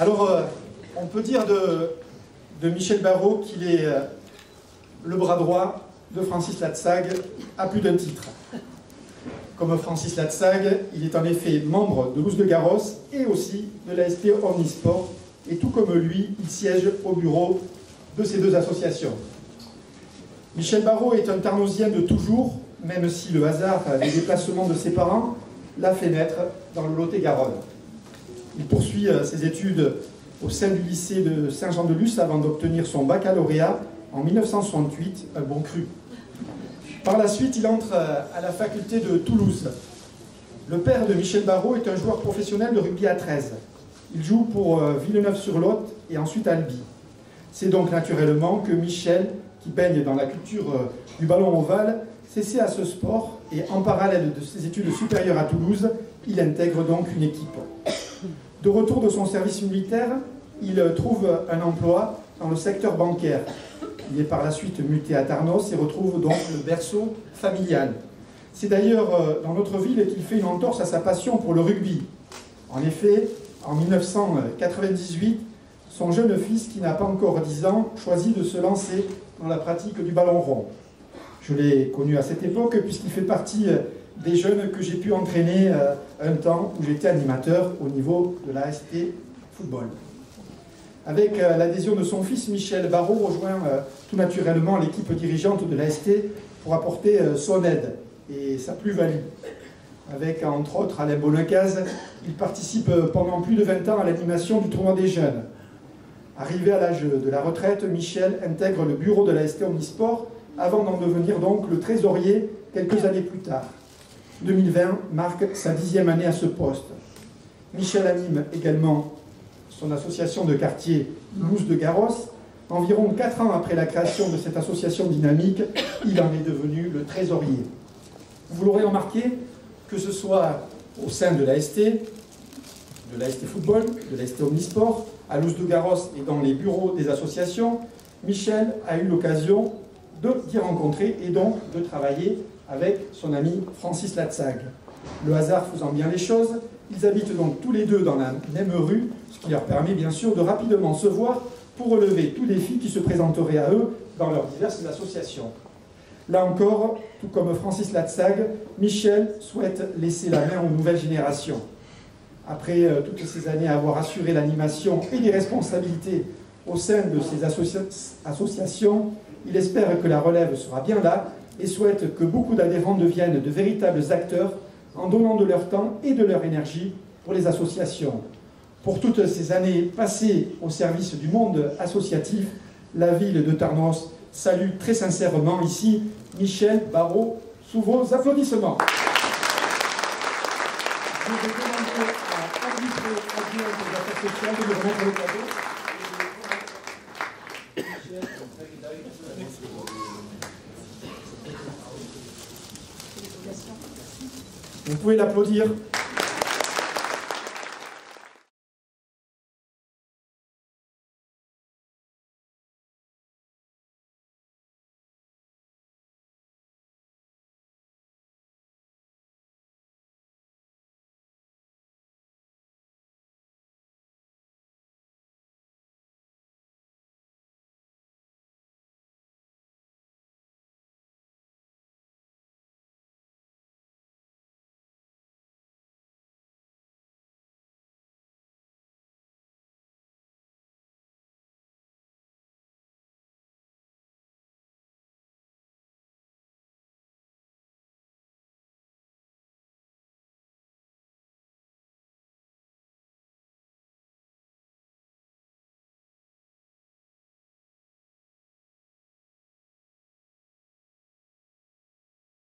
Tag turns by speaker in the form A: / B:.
A: Alors, euh, on peut dire de, Michel Barrault qu'il est euh, le bras droit de Francis Latsag à plus d'un titre. Comme Francis Latsag, il est en effet membre de Luz de Garros et aussi de l'AST Omnisport. Et tout comme lui, il siège au bureau de ces deux associations. Michel Barrault est un Tarnosien de toujours, même si le hasard des déplacements de ses parents l'a fait naître dans le Lot-et-Garonne. Il poursuit euh, ses études au sein du lycée de Saint-Jean-de-Luz avant d'obtenir son baccalauréat en 1968, un bon cru. Par la suite, il entre euh, à la faculté de Toulouse. Le père de Michel Barrault est un joueur professionnel de rugby à 13. Il joue pour euh, Villeneuve-sur-Lot et ensuite Albi. C'est donc naturellement que Michel, qui baigne dans la culture du ballon ovale, s'essaie à ce sport et en parallèle de ses études supérieures à Toulouse, il intègre donc une équipe. De retour de son service militaire, il trouve un emploi dans le secteur bancaire. Il est par la suite muté à Tarnos et retrouve donc le berceau familial. C'est d'ailleurs euh, dans notre ville qu'il fait une entorse à sa passion pour le rugby. En effet, en 1998, son jeune fils, qui n'a pas encore 10 ans, choisit de se lancer dans la pratique du ballon rond. Je l'ai connu à cette époque puisqu'il fait partie euh, des jeunes que j'ai pu entraîner euh, un temps où j'étais animateur au niveau de la ST Football. Avec euh, l'adhésion de son fils, Michel Barrault rejoint euh, tout naturellement l'équipe dirigeante de la ST pour apporter son aide et sa plus-value. Avec entre autres Alain Bonnecaz, il participe pendant plus de 20 ans à l'animation du tournoi des jeunes. Arrivé à l'âge de la retraite, Michel intègre le bureau de la ST Omnisport avant d'en devenir donc le trésorier quelques années plus tard. 2020 marque sa dixième année à ce poste. Michel anime également son association de quartier Louse de Garros. Environ quatre ans après la création de cette association dynamique, il en est devenu le trésorier. Vous l'aurez remarqué, que ce soit au sein de l'AST, de l'AST Football, de l'AST Omnisport, à Louse de Garros et dans les bureaux des associations, Michel a eu l'occasion d'y rencontrer et donc de travailler avec son ami Francis Latsag. Le hasard faisant bien les choses, ils habitent donc tous les deux dans la même rue, ce qui leur permet bien sûr de rapidement se voir pour relever tous les défis qui se présenteraient à eux dans leurs diverses associations. Là encore, tout comme Francis Latsag, Michel souhaite laisser la main aux nouvelles générations. Après euh, toutes ces années à avoir assuré l'animation et les responsabilités au sein de ces associations, il espère que la relève sera bien là et souhaite que beaucoup d'adhérents deviennent de véritables acteurs en donnant de leur temps et de leur énergie pour les associations. Pour toutes ces années passées au service du monde associatif, la ville de Tarnos salue très sincèrement ici Michel Barrault sous vos applaudissements. Je vais demander à de remettre le cadeau. Vous pouvez l'applaudir.